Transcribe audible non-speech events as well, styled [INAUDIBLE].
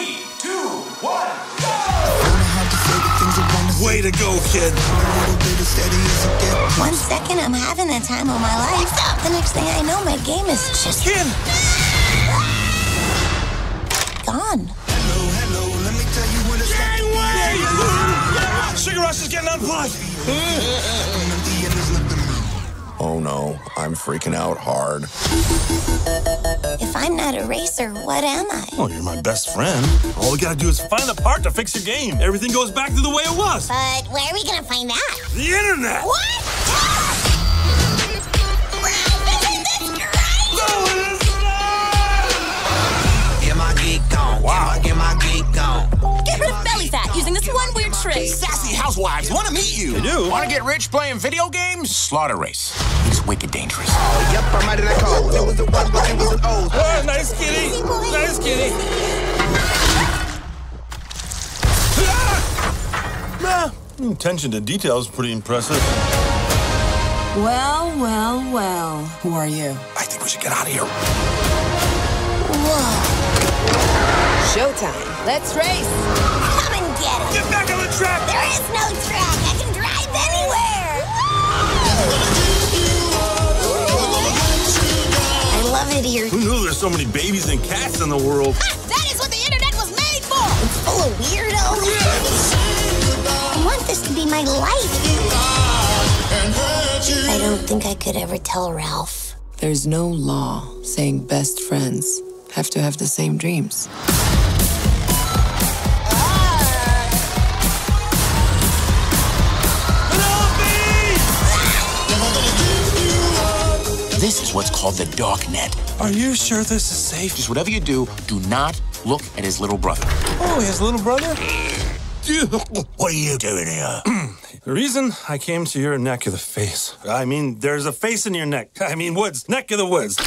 Three, two, one! Way to go, kid. One second, I'm having the time of my life. Stop. The next thing I know, my game is just. Ken! Gone. Hello, hello, let me tell you what it's. Sugar Rush is getting unplugged. oh no, I'm freaking out hard. If I'm not a racer, what am I? Oh, you're my best friend. All we gotta do is find the part to fix your game. Everything goes back to the way it was. But where are we gonna find that? The internet. What? Ralph, [LAUGHS] isn't this great? No, it's not. Get my geek on. Wow. Get my, geek on. Get rid of belly fat using this one weird trick. Sassy housewives want to meet you. They do. Want to get rich playing video games? Slaughter Race. It's wicked dangerous. Yep, I'm out of that code. It was a one, but it was an O. Oh, nice kitty. Nice kitty. Ah! Nah, attention to detail is pretty impressive. Well, well, well. Who are you? I think we should get out of here. Showtime. Let's race. Here. Who knew there's so many babies and cats in the world? That is what the internet was made for. It's full of weirdos. Oh, I want this to be my life. I don't think I could ever tell Ralph. There's no law saying best friends have to have the same dreams. Is what's called the dark net. Are you sure this is safe? Just whatever you do, do not look at his little brother. Oh, his little brother? What are you doing here? [CLEARS THROAT] The reason I came to your neck of the face. I mean, there's a face in your neck. I mean, woods. Neck of the woods.